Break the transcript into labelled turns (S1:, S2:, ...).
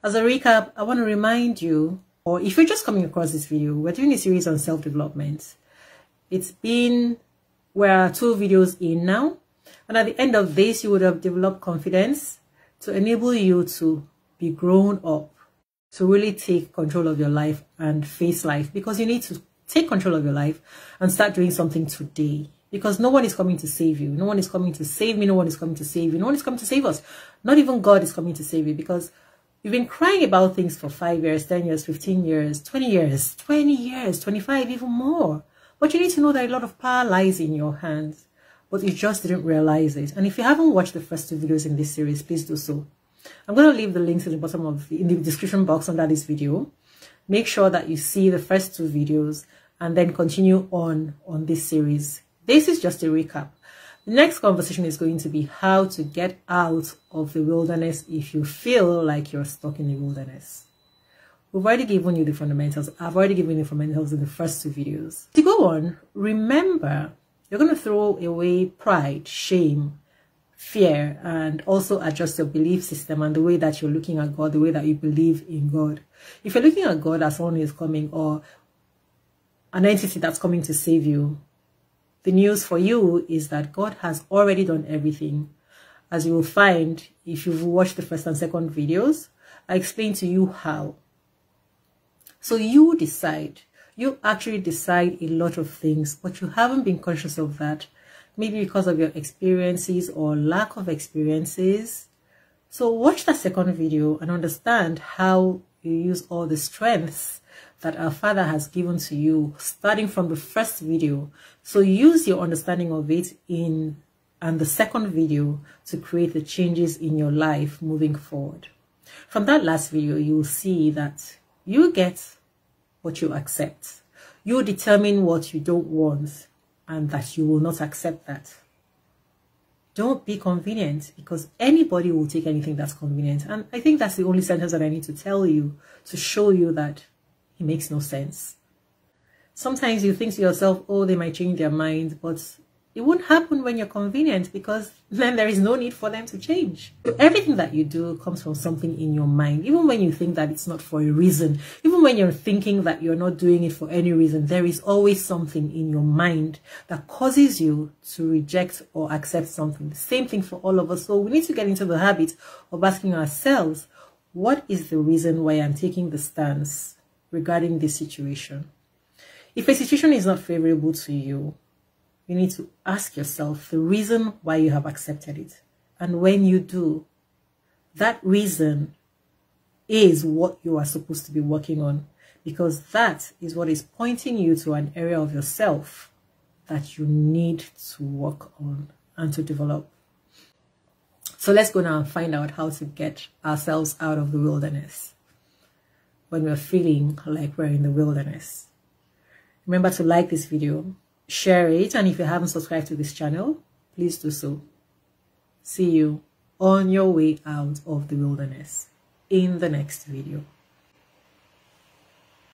S1: As a recap, I want to remind you, or if you're just coming across this video, we're doing a series on self-development. It's been, we're two videos in now. And at the end of this, you would have developed confidence to enable you to be grown up, to really take control of your life and face life because you need to take control of your life and start doing something today because no one is coming to save you. No one is coming to save me. No one is coming to save you. No one is coming to save us. Not even God is coming to save you because you've been crying about things for five years, 10 years, 15 years, 20 years, 20 years, 25, even more. But you need to know that a lot of power lies in your hands, but you just didn't realize it. And if you haven't watched the first two videos in this series, please do so. I'm going to leave the links in the bottom of the, in the description box under this video. Make sure that you see the first two videos and then continue on on this series this is just a recap. The next conversation is going to be how to get out of the wilderness if you feel like you're stuck in the wilderness. We've already given you the fundamentals. I've already given you the fundamentals in the first two videos. To go on, remember, you're going to throw away pride, shame, fear, and also adjust your belief system and the way that you're looking at God, the way that you believe in God. If you're looking at God as someone who is coming or an entity that's coming to save you, the news for you is that God has already done everything. As you will find if you've watched the first and second videos, I explained to you how. So you decide. You actually decide a lot of things, but you haven't been conscious of that. Maybe because of your experiences or lack of experiences. So watch that second video and understand how you use all the strengths that our Father has given to you, starting from the first video. So use your understanding of it in and the second video to create the changes in your life moving forward. From that last video, you will see that you get what you accept. You determine what you don't want and that you will not accept that. Don't be convenient because anybody will take anything that's convenient. And I think that's the only sentence that I need to tell you to show you that it makes no sense. Sometimes you think to yourself, oh, they might change their mind, but it won't happen when you're convenient because then there is no need for them to change. Everything that you do comes from something in your mind. Even when you think that it's not for a reason, even when you're thinking that you're not doing it for any reason, there is always something in your mind that causes you to reject or accept something. The same thing for all of us. So we need to get into the habit of asking ourselves, what is the reason why I'm taking the stance regarding this situation. If a situation is not favorable to you, you need to ask yourself the reason why you have accepted it. And when you do, that reason is what you are supposed to be working on because that is what is pointing you to an area of yourself that you need to work on and to develop. So let's go now and find out how to get ourselves out of the wilderness when we're feeling like we're in the wilderness. Remember to like this video, share it, and if you haven't subscribed to this channel, please do so. See you on your way out of the wilderness in the next video.